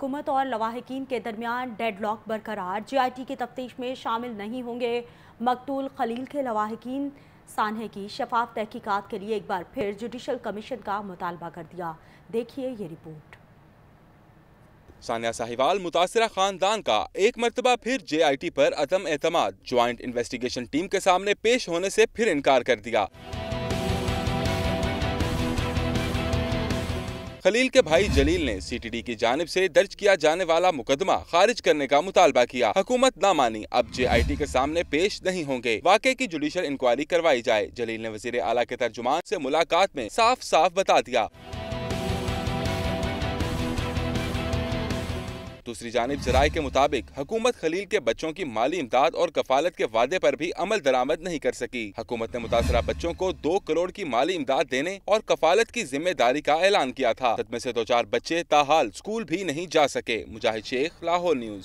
حکومت اور لواحقین کے درمیان ڈیڈ لاک برقرار۔ جی آئی ٹی کی تفتیش میں شامل نہیں ہوں گے مقتول خلیل کے لواحقین۔ سانحے کی شفاف تحقیقات کے لیے ایک بار پھر جوڈیشل کمیشن کا مطالبہ کر دیا۔ دیکھیے یہ رپورٹ۔ سانیہ ساہیوال متاثرہ خاندان کا ایک مرتبہ پھر جے آئی ٹی پر عدم اعتماد۔ جوائنٹ انویسٹیگیشن ٹیم کے سامنے پیش ہونے سے پھر انکار کر دیا۔ خلیل کے بھائی جلیل نے سی ٹی ڈی کی جانب سے درج کیا جانے والا مقدمہ خارج کرنے کا مطالبہ کیا۔ حکومت نہ مانی، اب جے آئی ٹی کے سامنے پیش نہیں ہوں گے۔ واقعے کی جوڈیشل انکوائری کروائی جائے۔ جلیل نے وزیر اعلیٰ کے ترجمان سے ملاقات میں صاف صاف بتا دیا۔ دوسری جانب ذرائع کے مطابق حکومت خلیل کے بچوں کی مالی امداد اور کفالت کے وعدے پر بھی عمل درآمد نہیں کر سکی۔ حکومت نے متاثرہ بچوں کو دو کروڑ کی مالی امداد دینے اور کفالت کی ذمہ داری کا اعلان کیا تھا۔ صدمے سے دو چار بچے تاحال اسکول بھی نہیں جا سکے۔ مجاہد شیخ، لاہور نیوز۔